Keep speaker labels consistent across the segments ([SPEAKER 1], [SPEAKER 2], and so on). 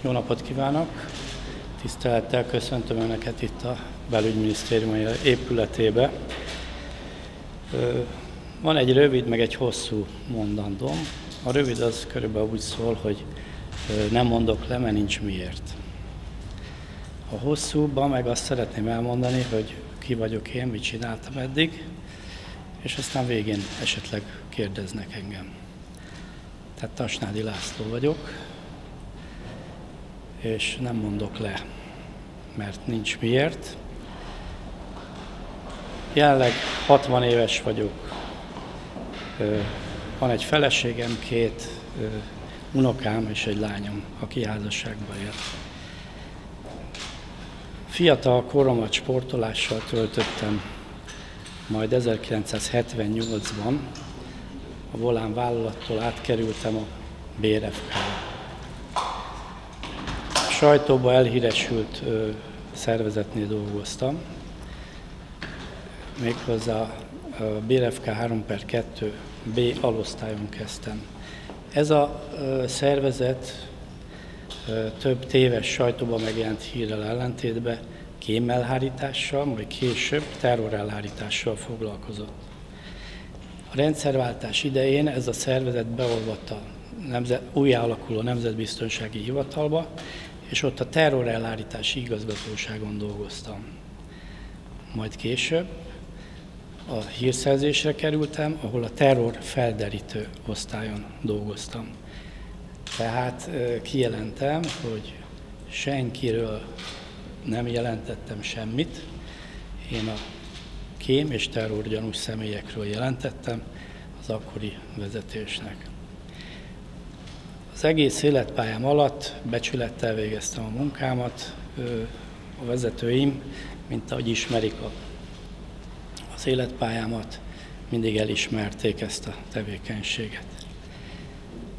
[SPEAKER 1] Jó napot kívánok! Tisztelettel köszöntöm Önöket itt a belügyminisztérium épületébe. Van egy rövid, meg egy hosszú mondandóm. A rövid az körülbelül úgy szól, hogy nem mondok le, mert nincs miért. A hosszúban meg azt szeretném elmondani, hogy ki vagyok én, mit csináltam eddig, és aztán végén esetleg kérdeznek engem. Tehát Tasnádi László vagyok, és nem mondok le, mert nincs miért. Jelenleg 60 éves vagyok, van egy feleségem, két unokám és egy lányom, aki házasságban él. Fiatal koromat sportolással töltöttem, majd 1978-ban a Volán vállalattól átkerültem a BRFK-ra. Sajtóba elhíresült ö, szervezetnél dolgoztam, méghozzá a BRFK 3 per 2 B alosztályon kezdtem. Ez a ö, szervezet ö, több téves sajtóba megjelent hírrel ellentétben kémelhárítással, majd később terrorelhárítással foglalkozott. A rendszerváltás idején ez a szervezet beolvadt a nemzet, újjáalakuló Nemzetbiztonsági Hivatalba, és ott a terrorelhárítási igazgatóságon dolgoztam. Majd később a hírszerzésre kerültem, ahol a terror felderítő osztályon dolgoztam. Tehát kijelentem, hogy senkiről nem jelentettem semmit. Én a kém és terrorgyanús személyekről jelentettem az akkori vezetésnek. Az egész életpályám alatt becsülettel végeztem a munkámat, a vezetőim, mint ahogy ismerik a, az életpályámat, mindig elismerték ezt a tevékenységet.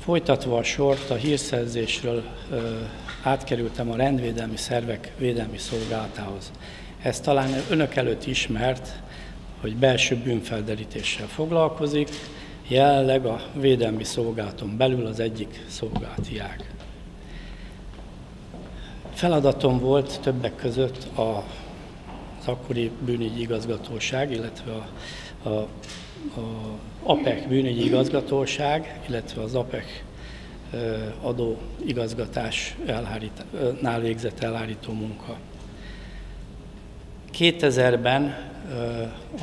[SPEAKER 1] Folytatva a sort, a hírszerzésről átkerültem a rendvédelmi szervek védelmi szolgálatához. Ez talán önök előtt ismert, hogy belső bűnfelderítéssel foglalkozik, jelenleg a védelmi szolgálaton belül az egyik szolgálati. Feladatom volt többek között a, az akkori bűnügyi igazgatóság, illetve a, a, a APEC bűnügyi igazgatóság, illetve az APEC adó igazgatás elhárítnál végzett elhárító munka. 2000-ben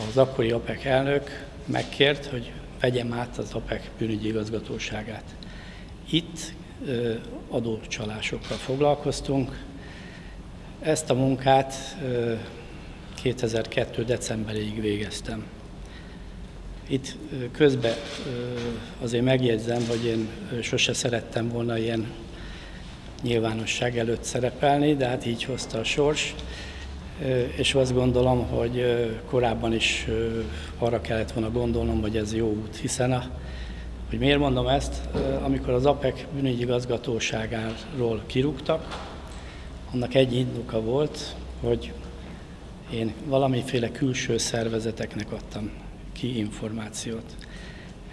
[SPEAKER 1] az akkori APEC elnök megkért, hogy vegyem át az APEC bűnügyi igazgatóságát. Itt adócsalásokkal foglalkoztunk. Ezt a munkát 2002. decemberéig végeztem. Itt közben azért megjegyzem, hogy én sose szerettem volna ilyen nyilvánosság előtt szerepelni, de hát így hozta a sors, és azt gondolom, hogy korábban is arra kellett volna gondolnom, hogy ez jó út, hiszen a, hogy miért mondom ezt, amikor az APEC bűnügyi igazgatóságáról kirúgtak, annak egy indoka volt, hogy én valamiféle külső szervezeteknek adtam ki információt.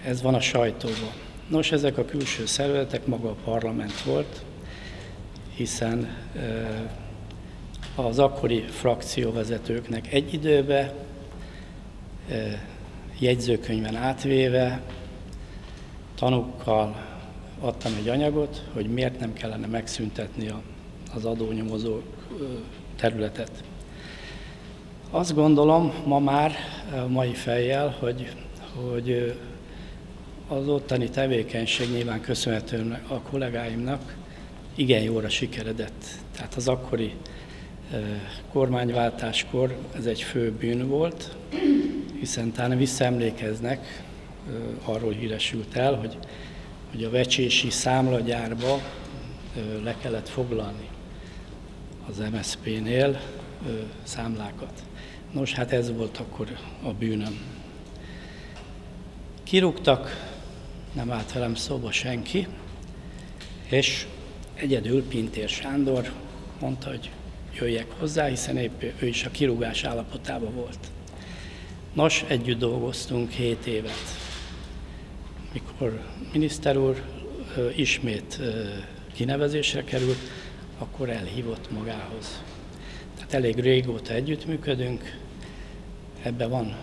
[SPEAKER 1] Ez van a sajtóban. Nos, ezek a külső szervezetek maga a parlament volt, hiszen az akkori frakcióvezetőknek egy időbe, jegyzőkönyven átvéve, tanúkkal adtam egy anyagot, hogy miért nem kellene megszüntetni az adónyomozó területet. Azt gondolom ma már, mai fejjel, hogy, hogy az ottani tevékenység nyilván köszönhetően a kollégáimnak igen jóra sikeredett. Tehát az akkori kormányváltáskor ez egy fő bűn volt, hiszen talán visszaemlékeznek, arról híresült el, hogy, hogy a vecsési számlagyárba le kellett foglalni az MSZP-nél számlákat. Nos, hát ez volt akkor a bűnöm. Kirúgtak, nem állt velem szóba senki, és egyedül Pintér Sándor mondta, hogy jöjjek hozzá, hiszen épp ő is a kirúgás állapotában volt. Nos, együtt dolgoztunk 7 évet. Mikor miniszter úr ismét kinevezésre került, akkor elhívott magához. Tehát elég régóta együttműködünk, ebben van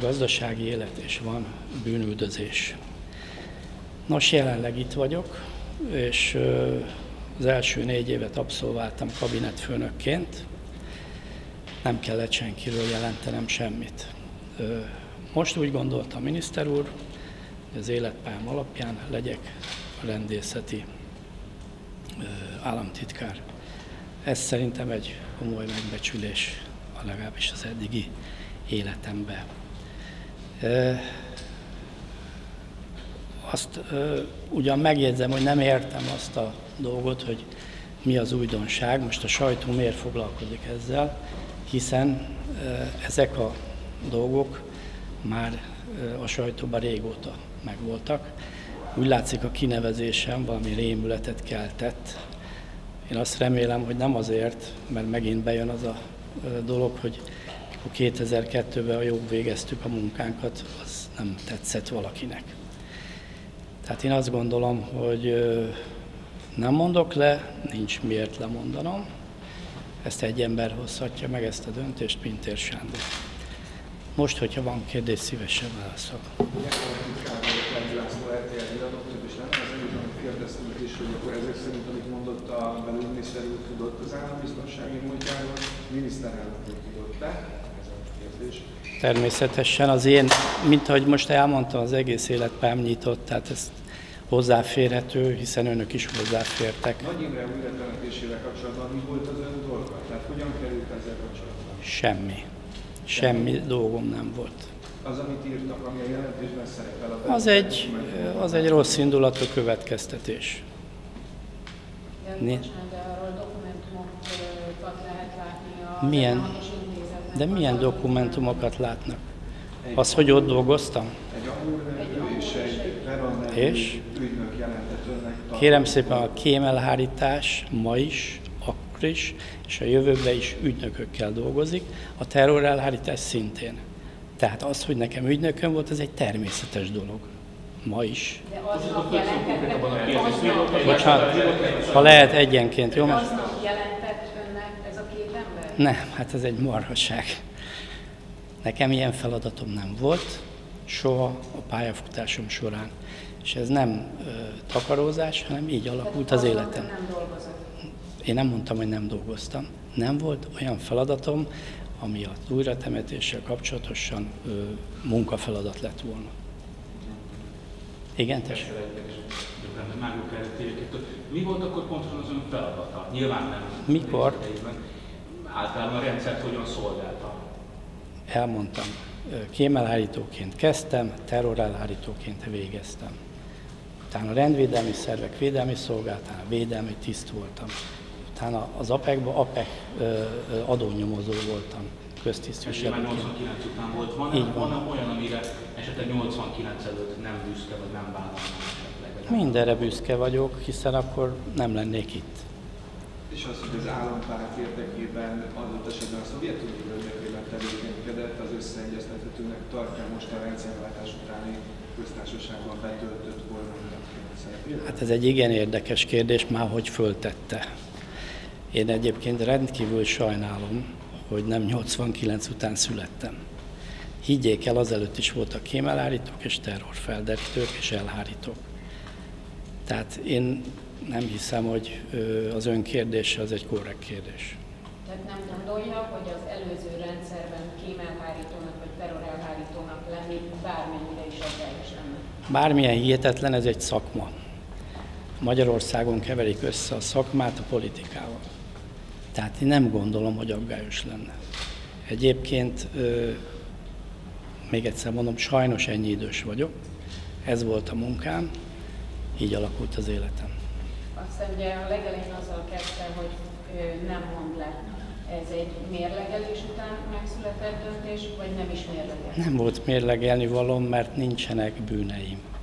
[SPEAKER 1] gazdasági élet és van bűnüldözés. Nos, jelenleg itt vagyok, és az első négy évet abszolváltam kabinetfőnökként. Nem kellett senkiről jelentenem semmit. Most úgy gondolta a miniszter úr, hogy az életpályám alapján legyek rendészeti államtitkár. Ez szerintem egy komoly megbecsülés, legalábbis az eddigi életemben. Azt ugyan megjegyzem, hogy nem értem azt a dolgot, hogy mi az újdonság, most a sajtó miért foglalkozik ezzel, hiszen ezek a dolgok már a sajtóban régóta megvoltak. Úgy látszik a kinevezésem valami rémületet keltett. Én azt remélem, hogy nem azért, mert megint bejön az a dolog, hogy 2002-ben a jobb végeztük a munkánkat, az nem tetszett valakinek. Tehát én azt gondolom, hogy nem mondok le, nincs miért lemondanom. Ezt egy ember hozhatja meg ezt a döntést, Pintér Sándor. Most, hogyha van kérdés, szívesen válaszolok.
[SPEAKER 2] kérdeztünk amit mondott a belügyminiszter úr, tudott az állambiztonsági múltjáról, miniszterelnök úr tudott-e? Ez a kérdés.
[SPEAKER 1] Természetesen az én, mint ahogy most elmondtam, az egész életpám nyitott, tehát ezt hozzáférhető, hiszen önök is hozzáfértek.
[SPEAKER 2] Nagy Imre újratelepésével kapcsolatban mi volt az ön dolga? Tehát hogyan került ezzel kapcsolatban?
[SPEAKER 1] Semmi. Semmi dolgom nem volt.
[SPEAKER 2] Az, amit írtak, ami a jelentésben szerepel, a
[SPEAKER 1] Az egy, az egy rossz indulatú következtetés.
[SPEAKER 3] De, de a
[SPEAKER 1] Milyen? De milyen dokumentumokat látnak? Az, hogy ott dolgoztam?
[SPEAKER 2] És.
[SPEAKER 1] Kérem szépen a kémelhárítás ma is, akkor is, és a jövőben is ügynökökkel dolgozik, a terrorelhárítás szintén. Tehát az, hogy nekem ügynököm volt, ez egy természetes dolog. Ma is.
[SPEAKER 3] De aznap jelentettek, aznap,
[SPEAKER 1] Bocsánat, ha lehet egyenként, jó? Mert
[SPEAKER 3] aznap jelentett önnek ez a két ember?
[SPEAKER 1] Nem, hát ez egy marhaság. Nekem ilyen feladatom nem volt, soha a pályafutásom során. És ez nem ö, takarózás, hanem így alakult az életem.
[SPEAKER 3] ön nem dolgozott.
[SPEAKER 1] Én nem mondtam, hogy nem dolgoztam. Nem volt olyan feladatom, ami az újratemetéssel kapcsolatosan ö, munkafeladat lett volna. Igen, tessék.
[SPEAKER 4] Mi volt akkor pontosan az ön feladata? Nyilván nem.
[SPEAKER 1] Mikor?
[SPEAKER 4] Általában a rendszert hogyan szolgálta?
[SPEAKER 1] Elmondtam. Ö, Kémelhárítóként kezdtem, terrorelhárítóként végeztem. Utána a rendvédelmi szervek védelmi szolgálatán védelmi tiszt voltam. Utána az APEC-ban APEC adónyomozó voltam, köztisztviselőként.
[SPEAKER 4] 89 után volt. Van,
[SPEAKER 1] Így van.
[SPEAKER 4] van olyan, amire esetleg 89 előtt nem büszke, vagy nem vállalna esetleg?
[SPEAKER 1] Mindenre büszke vagyok, hiszen akkor nem lennék itt.
[SPEAKER 2] És az, hogy az állampárt érdekében adott esetben a Szovjetunió érdekében tevékenykedett, az összeegyeztethetőnek tartja most a rendszerváltás utáni köztársaságban betöltött kormánynak szerepét?
[SPEAKER 1] Hát ez egy igen érdekes kérdés, már hogy föltette. Én egyébként rendkívül sajnálom, hogy nem 89 után születtem. Higgyék el, azelőtt is voltak kémelhárítók és terrorfelderítők és elhárítók. Tehát én nem hiszem, hogy az ön kérdése az egy korrekt kérdés.
[SPEAKER 3] Tehát nem gondolja, hogy az előző rendszerben kémelhárítónak vagy terrorelhárítónak lenni bármennyire is aggályos lenne.
[SPEAKER 1] Bármilyen hihetetlen, ez egy szakma. Magyarországon keverik össze a szakmát a politikával. Tehát én nem gondolom, hogy aggályos lenne. Egyébként, még egyszer mondom, sajnos ennyi idős vagyok. Ez volt a munkám, így alakult az életem.
[SPEAKER 3] Aztán ugye a legelején azzal kezdte, hogy nem mond le. Ez egy mérlegelés után megszületett döntés, vagy nem is mérlegel?
[SPEAKER 1] Nem volt mérlegelni valom, mert nincsenek bűneim.